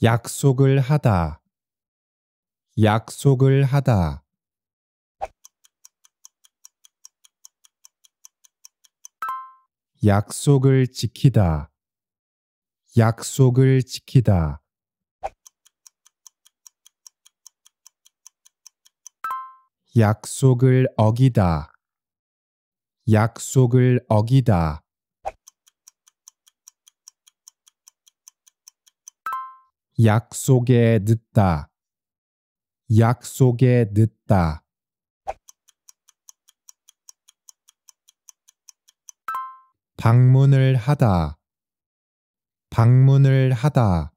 약속을 하다. 약속을 하다. 약속을 지키다. 약속을 지키다. 약속을 어기다. 약속을 어기다 약속에 늦다. 약속에 늦다. 방문을 하다. 방문을 하다.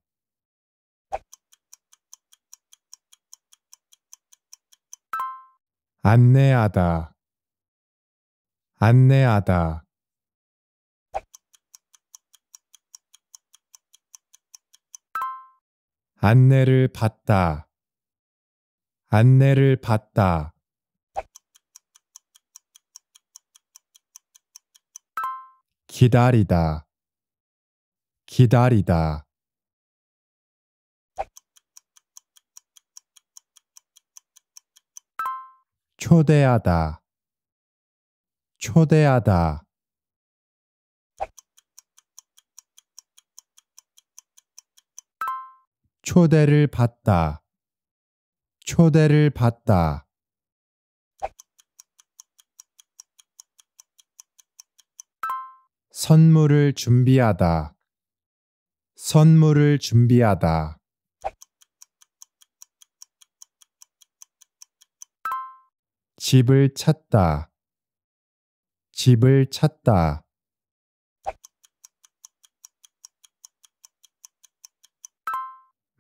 안내하다. 안내하다 안내를 받다. 안내를 받다. 기다리다. 기다리다. 초대하다. 초대하다 초대를 받다. 초대를 받다. 선물을 준비하다. 선물을 준비하다. 집을 찾다. 집을 찾다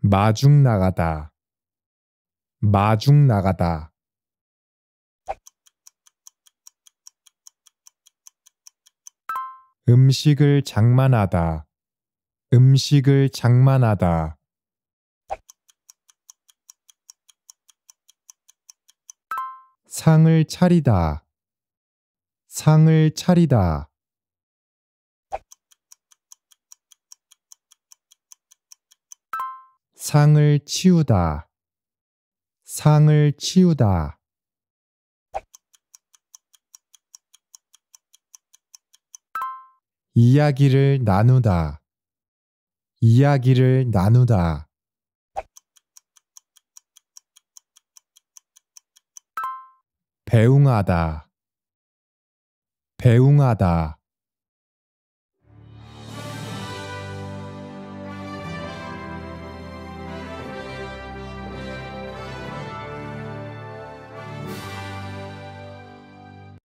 마중 나가다. 마중 나가다. 음식을 장만하다. 음식을 장만하다. 상을 차리다. 상을 차리다 상을 치우다. 상을 치우다. 이야기를 나누다. 이야기를 나누다. 배웅하다. 배웅하다